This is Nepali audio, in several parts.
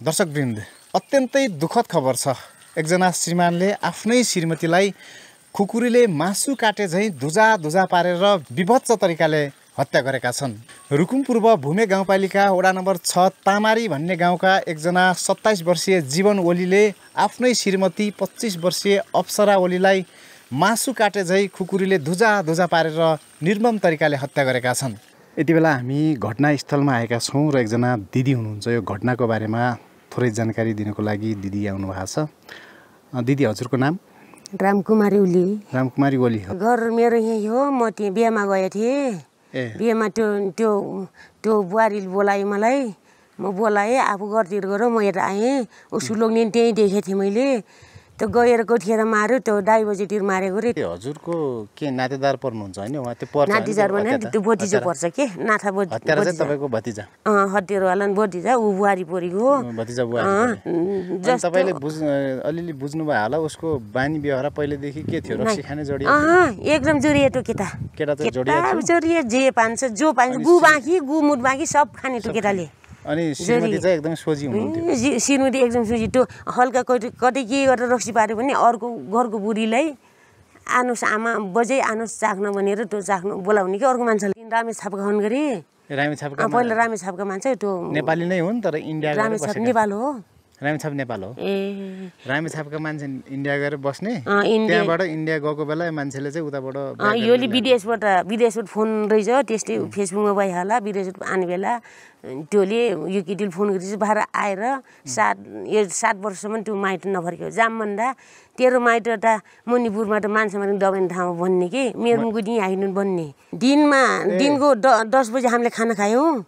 दर्शकवृन्द अत्यन्तै दुःखद खबर छ। एकजना श्रीमानले आफ्नै श्रीमतीलाई खुकुरीले मासु काटे झैँ धुजा धुजा पारेर विभत्स तरिकाले हत्या गरेका छन्। रुकुम पूर्व भूमे गाउँपालिका वडा नम्बर छ तामारी भन्ने गाउँका एकजना सत्ताइस वर्षीय जीवन ओलीले आफ्नै श्रीमती पच्चिस वर्षीय अप्सरा ओलीलाई मासु काटे झैँ खुकुरीले धुजा धुजा पारेर निर्मम तरिकाले हत्या गरेका छन्। यति बेला हामी घटनास्थलमा आएका छौँ र एकजना दिदी हुनुहुन्छ। यो घटनाको बारेमा थोरै जानकारी दिनको लागि दिदी आउनु भएको छ। दिदी हजुरको नाम? रामकुमारी उली रामकुमारी ओली घर मेरो यहीँ हो म त्यहाँ बिहामा गएको थिएँ। बिहामा त्यो त्यो त्यो बुहारीले बोलायो मलाई। म बोलाएँ आफू घरतिर गएर म यता आएँ। उसको लोग्ने त्यहीँ देखेको थिएँ मैले। त्यो गएर कोठिएर माऱ्यो त्यो ढाई बजीतिर मारेको रे। हजुरको के नातेदार पर्नुहुन्छ होइन उहाँ? त्यो पर्छ नातिजार भने? त्यो हत्यारा- पर्छ के? नाथा बोटी तपाईँको भतिजा। अँ हतियारवाला नि भतिजा ऊ बुहारी पोरीको हो। भतिजा जस्तो। तपाईँले बुझ अलिअलि बुझ्नुभयो होला उसको बानी व्यवहार पहिलेदेखि के थियो? रक्सी खाने जोडी अँ एकदम जोडिएटो केटा। केटा जोडिए जे पान्छ जो पान्छ गु बाँकी गु मुट बाँकी सब खाने त्यो केटाले। अनि श्रीमती चाहिँ एकदमै सोझी हुनुहुन्थ्यो। श्रीमती एकदम सुजी त्यो हल्का कति कतै के गरेर रक्सी पाऱ्यो भने अर्को घरको बुढीलाई आनुस् आमा बजै आनुस् चाख्न भनेर त्यो चाख्नु बोलाउने कि अर्को मान्छेले रामेश छापका हुन् गरी। पहिला रामेश छापका मान्छे त्यो। नेपाली नै हुन् तर इन्डिया छाप नेपाल हो। रामेछाप नेपाल हो। रामेछापका मान्छे इन्डिया गएर बस्ने। त्यहाँबाट इन्डिया गएको बेला मान्छेले चाहिँ उताबाट योले विदेशबाट विदेशबाट फोन रहेछ। त्यसले फेसबुकमा भइहाल्ला। विदेशबाट आने बेला त्योले यो केटीले फोन गरेपछि बाहिर आएर सात यो सात वर्षसम्म त्यो माइत नफर्क्यो जाम भन्दा तेरो माइत त मणिपुरबाट मान्छे मार्ने दबाई ठाउँमा भन्ने कि? मेरो मुगु दिन आइनु भन्ने दिनमा दिनको द दस बजी हामीले खाना खायौँ।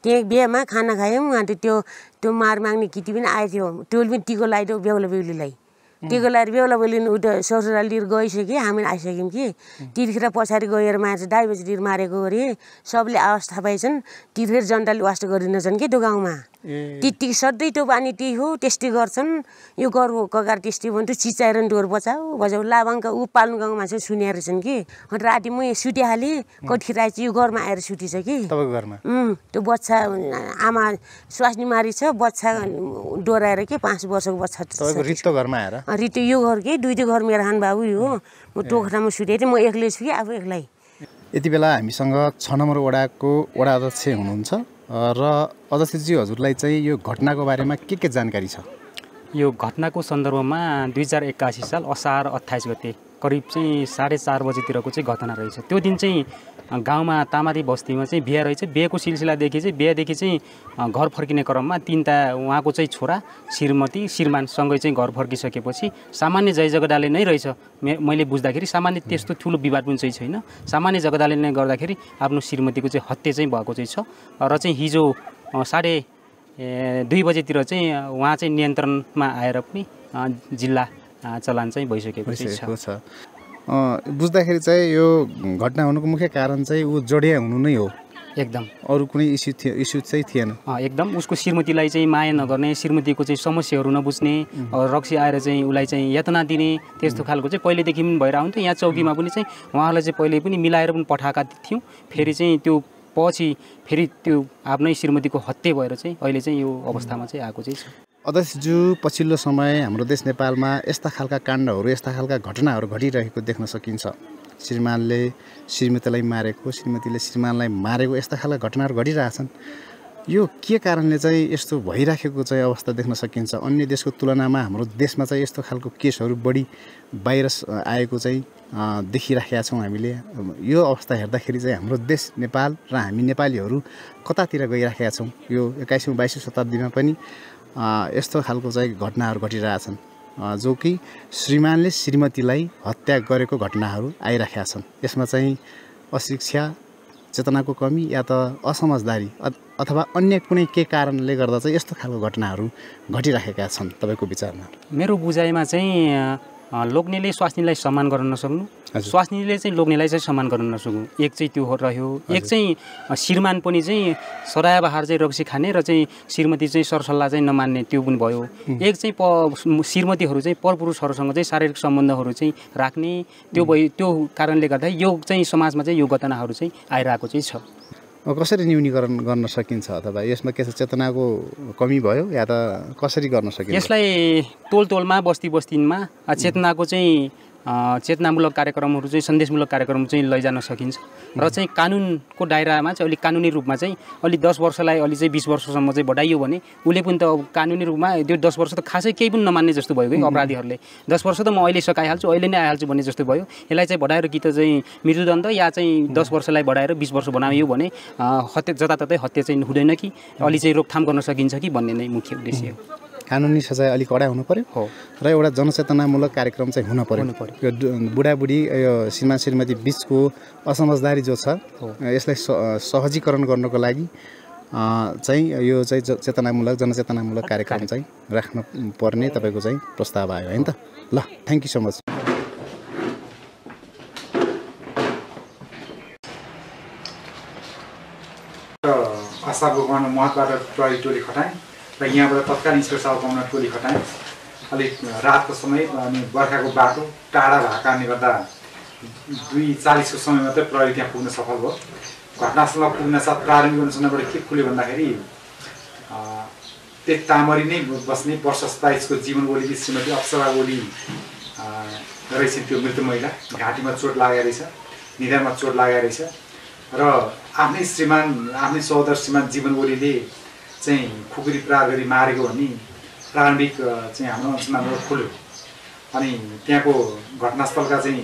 त्यहाँ बिहामा खाना खायौँ। अन्त त्यो त्यो मार माग्ने केटी पनि आएको थियो त्यो पनि टिको लगाइदियो बेहुला बेहुलीलाई टिको लगाएर बेहुला बेहुली उता ससुरालीतिर गइसक्यो हामी आइसक्यौँ कि। त्यतिखेर पछाडि गएर मार्छ ढाई बजीतिर मारेको अरे सबले आवाज थाहा पाएछन् त्यतिखेर जनताले वास्ट गरिनछन् कि त्यो गाउँमा। त्यति सधैँ त्यो बानी त्यही हो त्यस्तै गर्छन्। यो गरको कगार त्यस्तै भन्थ्यो चिचाएर डोर बचाऊ बचाऊ। लाभाङका ऊ पाल्नु गाउँको मान्छे सुनेर रहेछन् कि। अन्त राति म यहाँ सुतिहालेँ कति राति चाहिँ यो घरमा आएर सुतिछ कि। घरमा? त्यो बच्चा आमा स्वास्नी मारी छ बच्चा डोराएर के पाँच वर्षको बच्चा घरमा आएर? रित्यो यो घर के? दुइटै घर मेरो हान बाबु हो। म टोखरामा सुतेको थिएँ म एक्लै छु कि आफू एक्लै। यति बेला हामीसँग छ नम्बर वडाको वडा अध्यक्ष हुनुहुन्छ र अध्यक्षजी हजुरलाई चाहिँ यो घटनाको बारेमा के के जानकारी छ? यो घटनाको सन्दर्भमा दुई हजार एक्कासी साल असार अट्ठाइस गते करिब चाहिँ साढे चार बजीतिरको चाहिँ घटना रहेछ। त्यो दिन चाहिँ गाउँमा तामारी बस्तीमा चाहिँ बिहा रहेछ। बिहेको सिलसिलादेखि चाहिँ बिहादेखि चाहिँ घर फर्किने क्रममा तिनवटा उहाँको चाहिँ छोरा श्रीमती श्रीमानसँगै चाहिँ घर फर्किसकेपछि सामान्य जय जगदाले नै रहेछ। मैले बुझ्दाखेरि सामान्य त्यस्तो ठुलो विवाद पनि चाहिँ छैन। सामान्य जगदाले नै गर्दाखेरि आफ्नो श्रीमतीको चाहिँ हत्या चाहिँ भएको चाहिँ छ। र चाहिँ हिजो साढे दुई बजेतिर चाहिँ उहाँ चाहिँ नियन्त्रणमा आएर पनि जिल्ला चलान चाहिँ भइसकेको छ। बुझ्दाखेरि चाहिँ यो घटना हुनुको मुख्य कारण चाहिँ ऊ जोडिया हुनु नै हो। एकदम। अरू कुनै इस्यु थियो इस्यु चाहिँ थिएन। एकदम। उसको श्रीमतीलाई चाहिँ माया नगर्ने श्रीमतीको चाहिँ समस्याहरू नबुझ्ने रक्सी आएर चाहिँ उसलाई चाहिँ यातना दिने त्यस्तो खालको चाहिँ पहिलेदेखि पनि भएर आउँथ्यो। यहाँ चौकीमा पनि चाहिँ उहाँलाई चाहिँ पहिले पनि मिलाएर पनि पठाएका थियौँ। फेरि चाहिँ त्यो पछि फेरि त्यो आफ्नै श्रीमतीको हत्या भएर चाहिँ अहिले चाहिँ यो अवस्थामा चाहिँ आएको चाहिँ छ। अध्यक्षज्यू पछिल्लो समय हाम्रो देश नेपालमा यस्ता खालका काण्डहरू यस्ता खालका घटनाहरू घटिरहेको देख्न सकिन्छ। श्रीमानले श्रीमतीलाई मारेको श्रीमतीले श्रीमानलाई मारेको यस्ता खालका घटनाहरू घटिरहेछन्। यो के कारणले चाहिँ यस्तो भइराखेको चाहिँ अवस्था देख्न सकिन्छ? अन्य देशको तुलनामा हाम्रो देशमा चाहिँ यस्तो खालको केसहरू बढी बाहिर स- आएको चाहिँ देखिराखेका छौँ हामीले। यो अवस्था हेर्दाखेरि चाहिँ हाम्रो देश नेपाल र हामी नेपालीहरू कतातिर गइराखेका छौँ? यो एक्काइसौँ बाइसौँ शताब्दीमा पनि यस्तो खालको चाहिँ घटनाहरू घटिरहेछन् जो कि श्रीमानले श्रीमतीलाई हत्या गरेको घटनाहरू आइराखेका छन्। यसमा चाहिँ अशिक्षा चेतनाको कमी या त असमझदारी अथवा अन्य कुनै के कारणले गर्दा चाहिँ यस्तो खालको घटनाहरू घटिराखेका छन् तपाईँको विचारमा? मेरो बुझाइमा चाहिँ लोग्नेले स्वास्नीलाई सम्मान गर्न नसक्नु। स्वास्नीले चाहिँ लोग्नेलाई चाहिँ सम्मान गर्न नसक्नु। एक चाहिँ त्यो हो- रह्यो। एक चाहिँ श्रीमान पनि चाहिँ सरायबहार चाहिँ रक्सी खाने र चाहिँ श्रीमती चाहिँ सरसल्लाह चाहिँ नमान्ने त्यो पनि भयो। एक चाहिँ प श्रीमतीहरू चाहिँ परपुरुषहरूसँग चाहिँ शारीरिक सम्बन्धहरू चाहिँ राख्ने। त्यो भयो त्यो कारणले गर्दा यो चाहिँ समाजमा चाहिँ यो घटनाहरू चाहिँ आइरहेको चाहिँ छ। कसरी न्यूनीकरण गर्न सकिन्छ अथवा यसमा के छ चेतनाको कमी भयो या त कसरी गर्न सकिन्छ? यसलाई तोल तोलमा बस्ती बस्तीमा चेतनाको चाहिँ चेतनामूलक कार्यक्रमहरू चाहिँ सन्देशमूलक कार्यक्रम चाहिँ लैजान सकिन्छ। र चाहिँ कानुनको दायरामा चाहिँ अलिक कानुनी रूपमा चाहिँ अलि दस वर्षलाई अलि चाहिँ बिस वर्षसम्म चाहिँ बढाइयो भने उसले पनि त अब कानुनी रूपमा त्यो दस वर्ष त खासै केही पनि नमान्ने जस्तो भयो कि अपराधीहरूले। दस वर्ष त म अहिले सकाइहाल्छु अहिले नै आइहाल्छु भन्ने जस्तो भयो। यसलाई चाहिँ बढाएर कि त चाहिँ मृत्युदण्ड या चाहिँ दस वर्षलाई बढाएर बिस वर्ष बनाइयो भने हत्या जताततै हत्या चाहिँ हुँदैन कि अलि चाहिँ रोकथाम गर्न सकिन्छ कि भन्ने नै मुख्य उद्देश्य हो। कानुनी सजाय अलिक कडा हुनु पर्यो हो। र एउटा जनचेतनामूलक कार्यक्रम चाहिँ हुन पर्यो। यो बुढाबुढी यो श्रीमान श्रीमती बिचको असमझदारी जो छ यसलाई स- सहजीकरण गर्नको लागि अ, चाहिँ यो चाहिँ चेतनामूलक जनचेतनामूलक कार्यक्रम चाहिँ राख्न पर्ने तपाईँको चाहिँ प्रस्ताव आयो होइन त? ल थ्याङ्क यू सो मच आशा भगवान् महतबाट टोली खटाएँ। र यहाँबाट तत्काल इन्सपेक्टर साहब पाउन टोली खटाएँ अलिक रातको समय अनि बर्खाको बाटो टाढा भएको कारणले गर्दा दुई चालिसको समय मात्रै प्रहरी त्यहाँ पुग्न सफल भयो। घटनास्थलमा पुग्न साथ प्रारम्भिक अनुसन्धानबाट के खुल्यो भन्दाखेरि त्यही तामरी नै बस्ने वर्ष सत्ताइसको जीवन ओलीकी श्रीमती अप्सरा ओली रहेछ त्यो मृत महिला। घाँटीमा चोट लागेको रहेछ निधारमा चोट लागेको रहेछ। र आफ्नै श्रीमान आफ्नै सहोदर श्रीमान जीवन ओलीले चाहिँ खुकुरी प्रहार गरी मारेको भन्ने प्रारम्भिक चाहिँ हाम्रो अनुसन्धानबाट खुल्यो। अनि त्यहाँको घटनास्थलका चाहिँ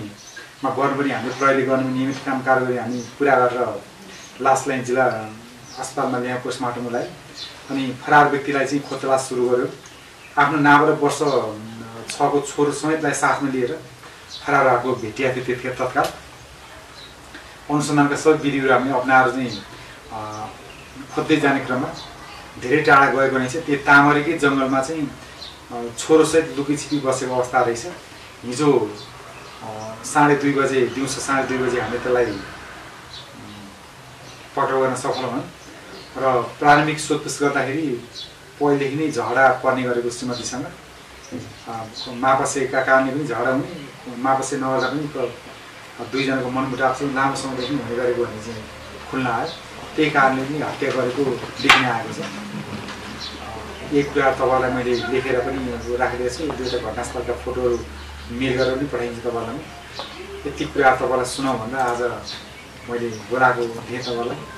मा गर्नुपर्ने हामीले प्रहरीले गर्नु नियमित काम कारबाही हामी पुरा गरेर लासलाई जिल्ला अस्पतालमा ल्यायौँ पोस्टमार्टमलाई। अनि फरार व्यक्तिलाई चाहिँ खोजतलास सुरु गर्यो। आफ्नो नाबाट वर्ष छको छोरो समेतलाई साथमा लिएर फरार भएको भेटिया थियो त्यतिखेर तत्काल। अनुसन्धानका सबै विधिहरू हामीले अप्नाएर चाहिँ खोज्दै जाने क्रममा धेरै टाढा गएको रहेछ त्यो तामरीकै जङ्गलमा चाहिँ छोरोसहित लुकीछिपी बसेको अवस्था रहेछ। हिजो साढे दुई बजे दिउँसो साढे दुई बजे हामीले त्यसलाई पक्राउ गर्न सफल भयौँ र प्रारम्भिक सोधपुछ गर्दाखेरि पहिलेदेखि नै झगडा पर्ने गरेको श्रीमतीसँग मापसेका कारणले पनि झगडा हुने मापसे नगर्दा पनि दुईजनाको मनमुटाव चाहिँ लामो समयदेखि हुने गरेको भन्ने चाहिँ खुल्न आयो। त्यही कारणले पनि हत्या गरेको देख्न आएको छ। एक कुरा तपाईँलाई मैले लेखेर पनि राखिदिएको छु दुईवटा घटनास्थलका फोटोहरू मेल गरेर पनि पठाइन्छ तपाईँलाई। यति कुरा तपाईँलाई सुनाउँ भन्दा आज मैले बोलाएको थिएँ तपाईँलाई।